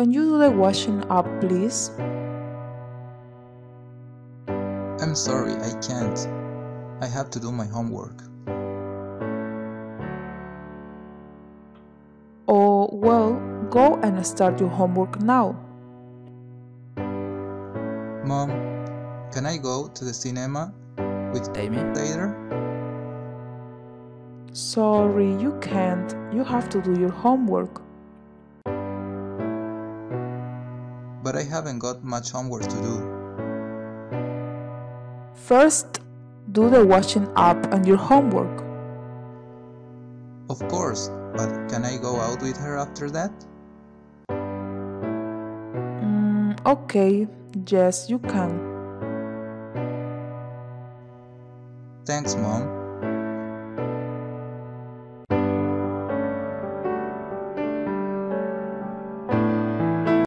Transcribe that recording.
can you do the washing up, please? I'm sorry, I can't. I have to do my homework. Oh, well, go and start your homework now. Mom, can I go to the cinema with Amy? later? Sorry, you can't. You have to do your homework. But I haven't got much homework to do. First, do the washing up and your homework. Of course, but can I go out with her after that? Mm, okay, yes, you can. Thanks, Mom.